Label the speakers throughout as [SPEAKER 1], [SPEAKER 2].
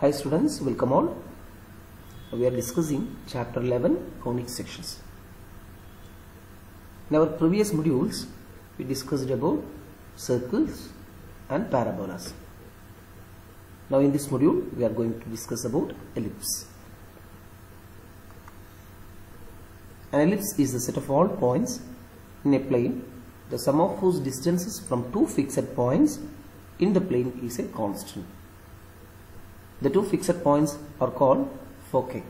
[SPEAKER 1] Hi students, welcome all. We are discussing chapter 11 conic sections. In our previous modules, we discussed about circles and parabolas. Now in this module, we are going to discuss about ellipse. An ellipse is the set of all points in a plane, the sum of whose distances from two fixed points in the plane is a constant. The two fixed points are called foci.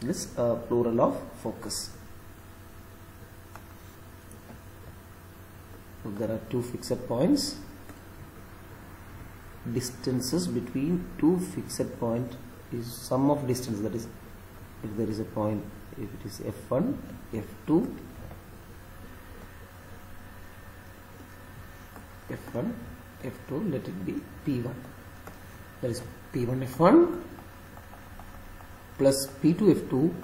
[SPEAKER 1] This is a plural of focus. If there are two fixed points, distances between two fixed point is sum of distance that is if there is a point if it is f1 f2 f1 f2 let it be p1 that is p1 f1 plus p2 f2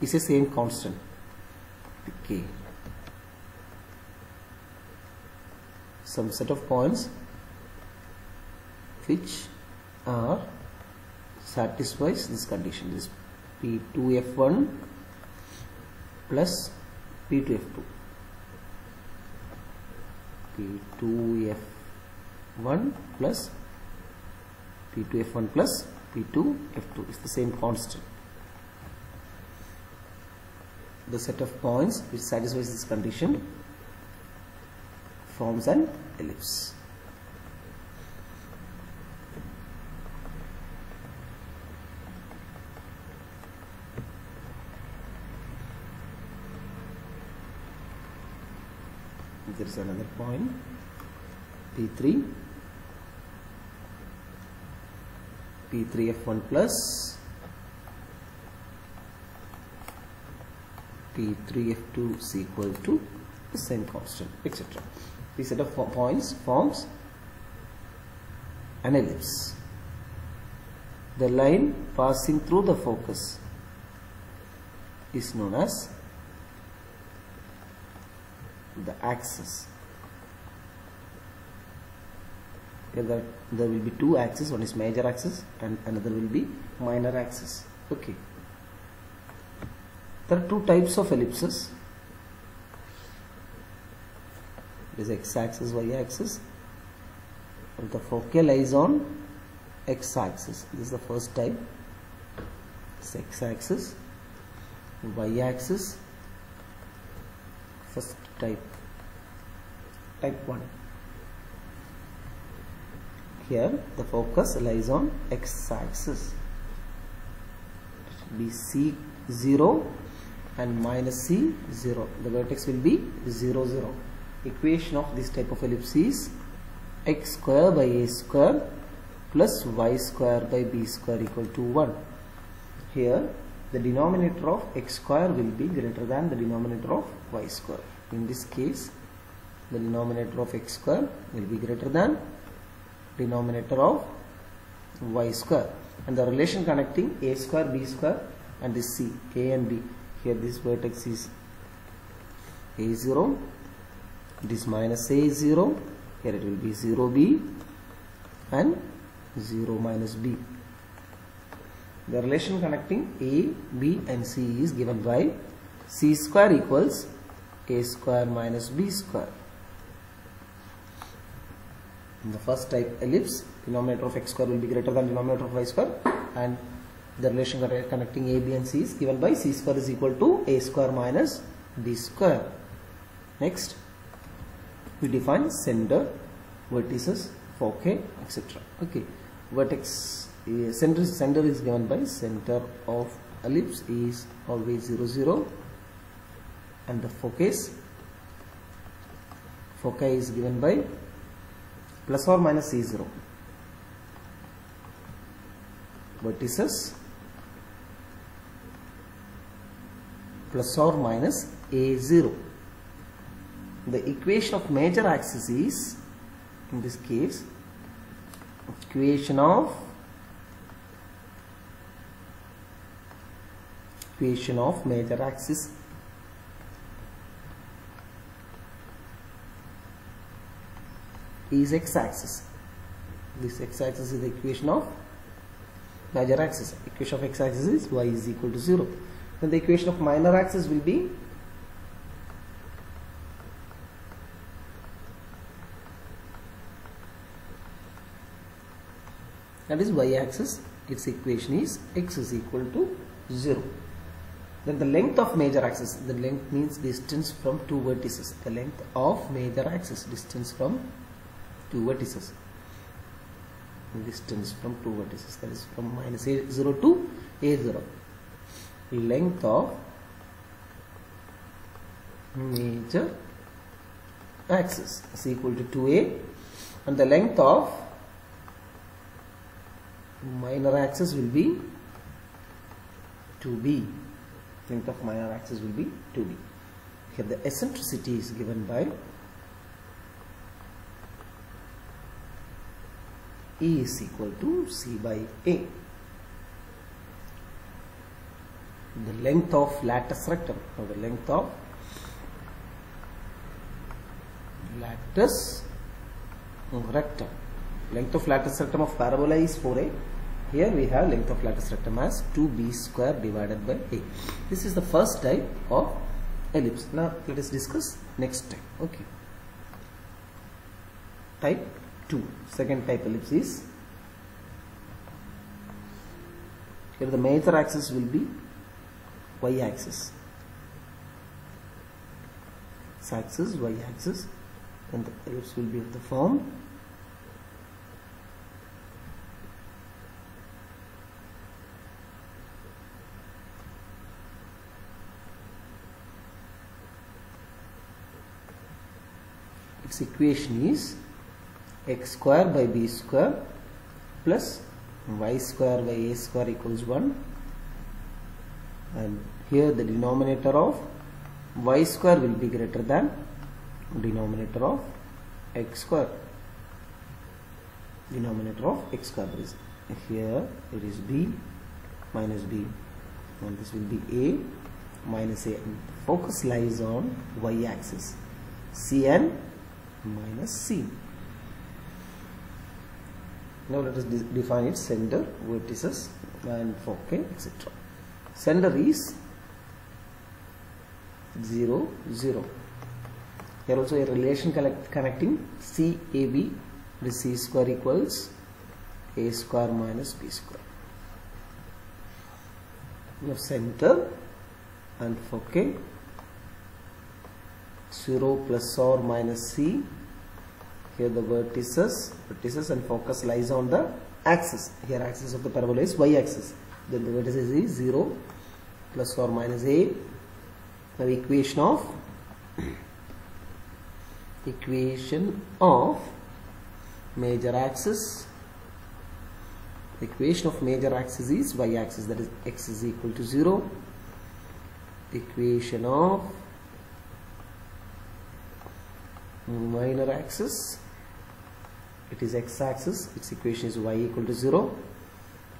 [SPEAKER 1] is the same constant. K. Some set of points which are satisfies this condition. This p2 f1 plus p2 f2 p2 f1 plus p2 f1 plus p2 f2 is the same constant. The set of points which satisfies this condition forms an ellipse. There is another point. P3 p3 f1 plus p3 f2 is equal to the same constant etc this set of points forms an ellipse the line passing through the focus is known as the axis okay, there, there will be two axes. One is major axis and another will be minor axis. Okay. There are two types of ellipses. There is x-axis y-axis and the focal lies on x-axis this is the first type. This x-axis y-axis first type. Type 1 here the focus lies on x-axis. Be c0 and minus c0 the vertex will be 0 0 equation of this type of ellipse is x square by a square plus y square by b square equal to 1 here the denominator of x square will be greater than the denominator of y square. In this case the denominator of x square will be greater than denominator of y square. And the relation connecting a square b square and this c a and b. Here this vertex is a0 this minus a0 here it will be 0b and 0 minus b. The relation connecting a b and c is given by c square equals a square minus b square in the first type ellipse denominator of x square will be greater than denominator of y square and the relation connecting a b and c is given by c square is equal to a square minus b square. Next we define center vertices foci etc okay vertex uh, center center is given by center of ellipse is always 0 0 and the focus foci is given by plus or minus c0 vertices plus or minus a0 the equation of major axis is in this case equation of equation of major axis is x-axis this x-axis is the equation of major axis. Equation of x-axis is y is equal to 0. Then the equation of minor axis will be that is y-axis. Its equation is x is equal to 0. Then the length of major axis, the length means distance from two vertices. The length of major axis, distance from two vertices. Distance from two vertices, that is from minus a0 to a0. Length of major axis is equal to 2a and the length of minor axis will be 2b length of minor axis will be 2b here the eccentricity is given by E is equal to C by A. The length of latus rectum. Or the length of latus rectum. Length of latus rectum of parabola is 4a here we have length of latus rectum as 2b square divided by a. This is the first type of ellipse. Now let us discuss next type. Okay. Type 2 second type ellipse is here the major axis will be y axis. X axis y axis. And the ellipse will be of the form. Its equation is x square by b square plus y square by a square equals 1 and here the denominator of y square will be greater than denominator of x square. Denominator of x square is. Here it is b minus b. And this will be a minus a. And focus lies on y axis. Cn minus c now let us de define its center vertices and foci etc center is 0 0 here also a relation connect, connecting CAB the C square equals A square minus B square. Have center and foci 0 plus or minus C here the vertices. Vertices and focus lies on the axis. Here axis of the parabola is y axis. Then the vertices is 0 plus or minus a. The equation of equation of major axis. Equation of major axis is y axis. That is x is equal to 0 equation of minor axis it is x axis its equation is y equal to 0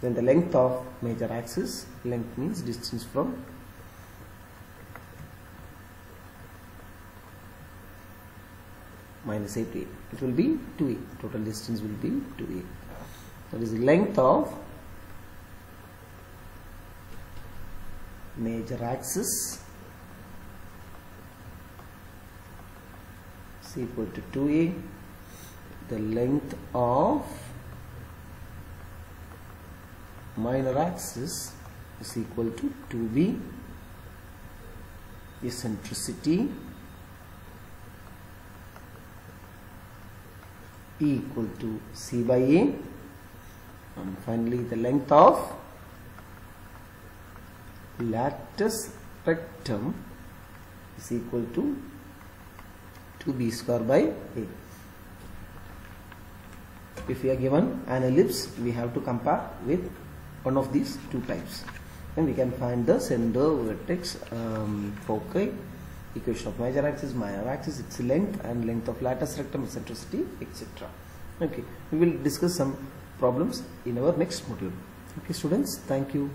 [SPEAKER 1] then the length of major axis length means distance from minus a to a. It will be 2a total distance will be 2a that is the length of major axis. Is equal to 2a the length of minor axis is equal to 2b eccentricity E equal to C by A and finally the length of latus rectum is equal to 2b square by A. If we are given an ellipse we have to compare with one of these two types and we can find the center vertex um, foci equation of major axis, minor axis, its length and length of latus rectum, eccentricity, etc. Okay, we will discuss some problems in our next module. Okay, students, thank you.